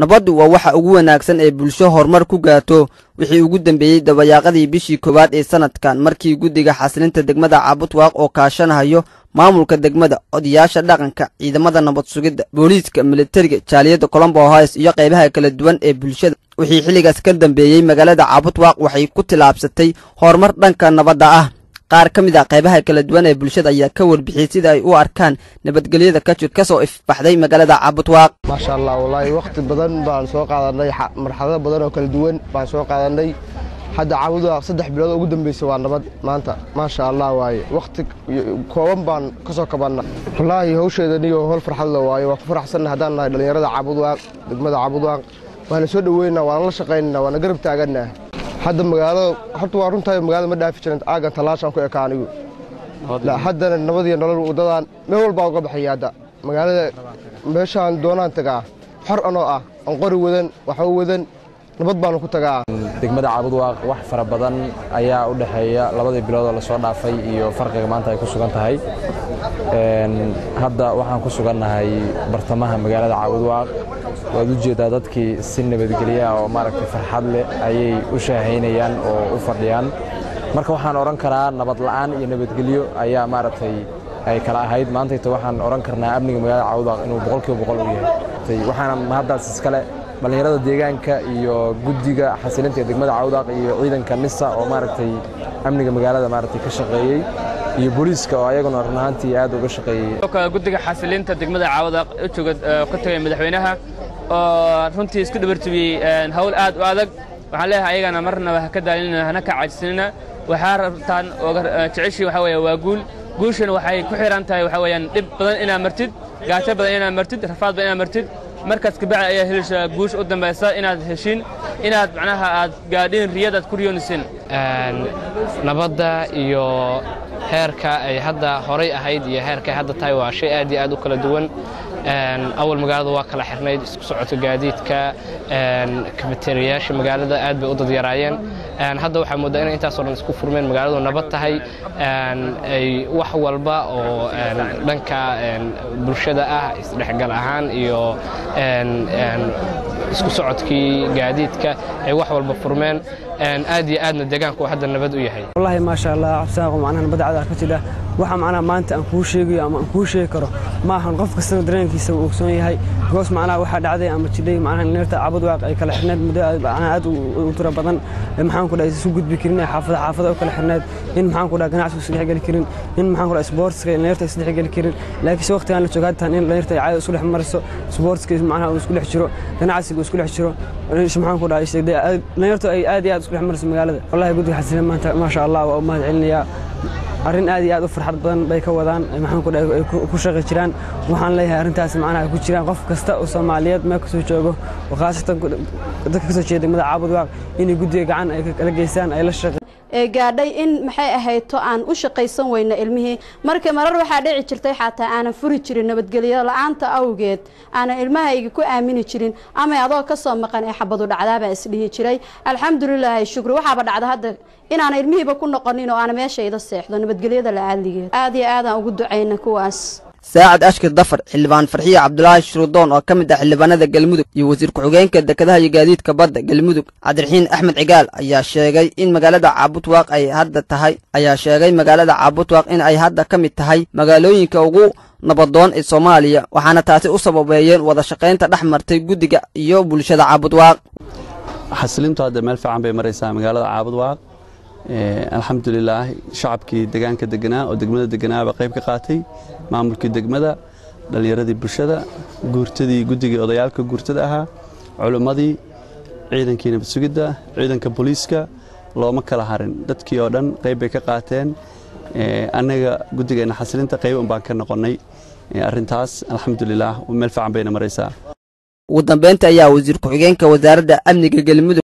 nabaddu waa waxa ugu wanaagsan ee bulsho horumar ku gaarto wixii ugu dambeeyey dabayaaqadii bishii koowaad ee sanadkan markii guddiga xasilinta degmada caabudwaaq oo kaashanahayo maamulka degmada odayaasha dhaqanka ciidamada nabad sugidda booliiska militariga jaaliyadda colombo ohis iyo qaybaha kala duwan ee bulshada. Wixii xilligaas ka dambeeyey magaalada caabudwaaq waxay ku tillaabsatay horumar dhanka nabadda ah qaar ka mid a qaybaha kala duwan ee bulshada ayaa ka warbixiyey sida ay u arkaan nabadgelyada kajir ka soo ifbaxday magaalada caabudwaaq maasha allah wallaahi wakhti badan baan soo qaadanay marxalado badan oo kala duwan baan soo qaadanay. Hadda caabudwaaq saddex bilood ugu dambeysay waa nabad maanta maasha allah waaye. Wakhti kooban baan ka kabanna. Wallaahi hawsheedaniyo howl farxadla waaye waa ku faraxsanna haddaan nahay dhallinyarada caabudwaaq degmada caabudwaaq waana soo dhoweynaa waana la shaqaynana waana garab taaganna hadda magaalada horta waa runtahay magaalada ma dhaafi jiran aagan tallaashaan ku eka anigu haddana nabad iyo nolol waddadan meel walbaa uga baxaya hadda magaalada meeshaan doonaan tagaa xor anoo ah aan qori wadan waxba wadan nabad baanu ku tagaa. Degmada caabudwaaq wax fara badan ayaa u dhexeeya labadii biloodoo la soo dhaafay iyo farqiga maanta ay ku sugan tahay. Hadda waxaan ku sugannahay bartamaha magaalada caabudwaaq waad u jeeddaa dadkii si nabadgelya oo maaragtay farxad leh ayay u shaahaynayaan oo u fadhiyaan. Marka waxaan odhan karaa nabad la'aan iyo nabadgelyo ayaa maaragtay ay kala ahayd. Maantayta waxaan odhan karnaa amniga magaalada caabudwaaq inuu boqolkiiba boqol u yahay. Waxaana haddaas iskale dhallinyarada deegaanka iyo guddiga xasilinta ee degmada caawdaaq iyo ciidanka nisa oo maaragtay amniga magaalada maaragtay ka shaqeeyey iyo booliiska oo ayaguna run ahaantii aad uga shaqeeyey. Guddiga xasilinta degmada caawdaaq u jooga ka tagay madaxweynaha oo runtii isku dhabartubiyey hawl aad u adag. Waxaan leeyahay ayagana marnaba ha ka daalinina hana ka caajisnina waxaa rabtaan jeceshii waxaa weeye waa guul. Guushana waxay ku xiran tahay waxaa weeyaan dhib badan inaad martid gaajo badan inaad martid rafaad badan inaad martid markaas kabacdi ayaa helaysaa guusha u dambaysa inaad heshin inaad macnaha aad gaadhin riyadaad ku riyoonisin. Nabadda iyo heerka ay hadda horay ahayd iyo heerka ay hadda tahay waa shay aad iyo aad u kala duwan awal magaalada waa kala xirnayd isku socodka gaadiidka. Kafateriyayaasha magaalada aad bay u dadyaraayeen hadda waxaa moodaa inay intaasoo dhan isku furmeen magaaladu nabad tahay. Ay wax walba oo dhanka bulshada ah isdhexgal ahaan iyo isku socodkii gaadiidka ay wax walba furmeen. Aad iyo aadna deegaanku hadda nabad u yahay. Wallahi maasha allah cabsaaqo macnaha nabadda cada ka jira waxa macnaha maanta aan kuu sheegayo ama aan kuu sheegi karo ma ahan qof kastana dareenkiisa uu ogsoon yahay. Goos macnaha waxaa dhacday ama jidhay macnaha neerta cabad waaq ay kala xirneed muddo macnaha aad u tiro badan. Maxaan ku dhahay isu gudbi karin xaafada xaafada u kala xirneed. In maxaan ku dhahay ganacsigu isdhex geli karin. In maxaan ku dhahay sportska neerta isdhex geli karin. Laakiinse waqtigan la jooga hadda in neerta ay caadi isku dhex mariso sportska macnaha uu isku dhex jiro ganacsigu isku dhex jiro maxaan ku dhahay neerta ay aad iyo aad isku dhex mariso magaalada. Wallahi guddiga xasilan maanta maasha allah waa u mahad celinayaa arrin aad iyo aad u farxad badan bay ka wadaan maxaan ku dhahay ku shaqi jiraan. Waxaan leeyahay arrintaas macnaha ay ku jiraan qof kasta oo Soomaaliyeed meel ka soo joogo oo khaasatan dadka ka soo jeeda degmada Caabudwaaq inay guddiga gacan ay kala geystaan ay la shaqeeyaan ee gaadhay in maxay ahayd to aan u shaqaysan weyna ilmihii. Marka marar waxaa dhici jirtay xataa aanan furi jirin nabadgelyo la'aanta awgeed. Aanan ilmahayga ku aamini jirin. Ama adoo ka soo maqan ee xabadu dhacdaabaa isdhihi jiray. Alxamdulilaahi shukri waxaaba dhacda hadda inaana ilmihiiba ku noqonin oo aana meeshayda seexdo nabadgelyada la-aadligeed aad iyo aadaan ugu ducayna kuwaas saacad ashkir dafar xildhibaan farxiye cabdulaahi shuruudoon oo ka mid ah xildhibaanada galmudug iyo wasiir ku-xigeenka dekedaha iyo gaadiidka badda galmudug cabdiraxiin axmed cigaal ayaa sheegay in magaalada caabudwaaq ay hadda tahay ayaa sheegay magaalada caabudwaaq in ay hadda ka mid tahay magaalooyinka ugu nabadoon ee soomaaliya waxaana taasi u sababeeyeen wada shaqaynta dhex martay guddiga iyo bulshada caabudwaaq xasilintu hadda meel fiican bay maraysaa magaalada caabudwaaq alxamdulilaah shacabkii degaanka deganaa oo degmada deganaaba qayb ka qaatay. Maamulkii degmada dhallinyaradii bulshada guurtadii guddigii odayaalka guurtada ahaa culimmadii ciidankii nabad sugidda ciidanka booliiska looma kala harin. Dadkii oo dhan qayb bay ka qaateen. Annaga guddigeenna xasilinta qayb un baan ka noqonnay. Arrintaas alxamdulilaah meel fiican bayna maraysaa. Ugu dambeynta ayaa wasiir ku-xigeenka wasaaradda amniga galmudug